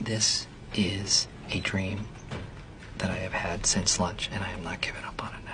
This is a dream that I have had since lunch, and I am not giving up on it.